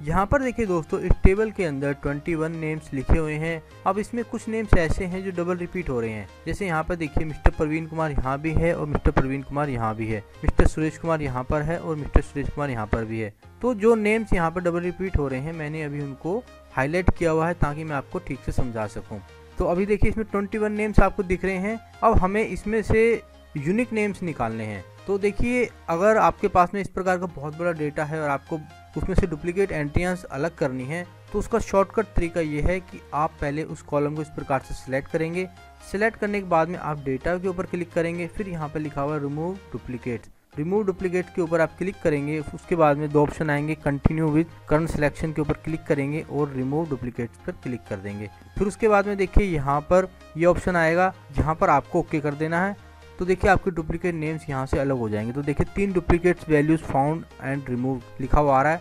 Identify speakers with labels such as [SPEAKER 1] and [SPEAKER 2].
[SPEAKER 1] यहाँ पर देखिए दोस्तों, इस टेबल के अंदर 21 नेम्स लिखे हुए हैं। अब इसमें कुछ नेम्स ऐसे हैं जो डबल रिपीट हो रहे हैं। जैसे यहाँ पर देखिए मिस्टर प्रवीण कुमार यहाँ भी है और मिस्टर प्रवीण कुमार यहाँ भी है। मिस्टर सुरेश कुमार यहाँ पर है और मिस्टर सुरेश कुमार यहाँ पर भी है। तो जो नेम्स यहाँ पर डबल रिपीट हो रहे हैं, मैंने अभी उनको हाईलाइट किया हुआ है ताकि मैं आपको ठीक से समझा सकूँ। तो अभी देखिए इसमें ट्वेंटी नेम्स आपको दिख रहे हैं। अब हमें इसमें से यूनिक नेम्स निकालने हैं। तो देखिए, अगर आपके पास में इस प्रकार का बहुत बड़ा डेटा है और आपको उसमें से डुप्लीकेट एंट्रियाँ अलग करनी है तो उसका शॉर्टकट तरीका ये है कि आप पहले उस कॉलम को इस प्रकार से सिलेक्ट करेंगे। सिलेक्ट करने के बाद में आप डेटा के ऊपर क्लिक करेंगे, फिर यहाँ पर लिखा हुआ है रिमूव डुप्लीकेट रिमूव डुप्लीकेट के ऊपर आप क्लिक करेंगे, उसके बाद में दो ऑप्शन आएँगे कंटिन्यू विद करंट सिलेक्शन के ऊपर क्लिक करेंगे और रिमूव डुप्लीकेट पर क्लिक कर देंगे। फिर उसके बाद में देखिए, यहाँ पर ये यह ऑप्शन आएगा, जहाँ पर आपको ओके कर देना है। तो देखिए आपके डुप्लीकेट नेम्स यहाँ से अलग हो जाएँगे। तो देखिए तीन duplicates values found and remove लिखा हुआ आ रहा है।